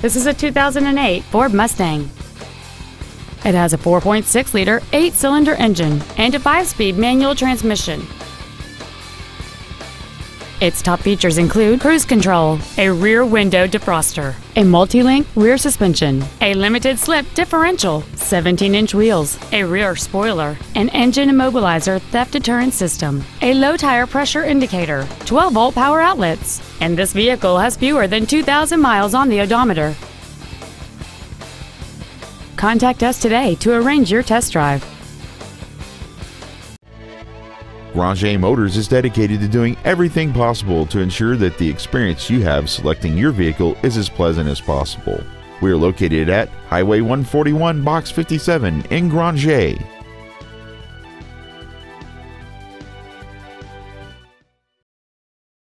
This is a 2008 Ford Mustang. It has a 4.6 liter, 8 cylinder engine and a 5 speed manual transmission. Its top features include cruise control, a rear window defroster, a multi-link rear suspension, a limited slip differential, 17-inch wheels, a rear spoiler, an engine immobilizer theft deterrent system, a low tire pressure indicator, 12-volt power outlets, and this vehicle has fewer than 2,000 miles on the odometer. Contact us today to arrange your test drive. Granger Motors is dedicated to doing everything possible to ensure that the experience you have selecting your vehicle is as pleasant as possible. We are located at Highway 141, Box 57 in Granger.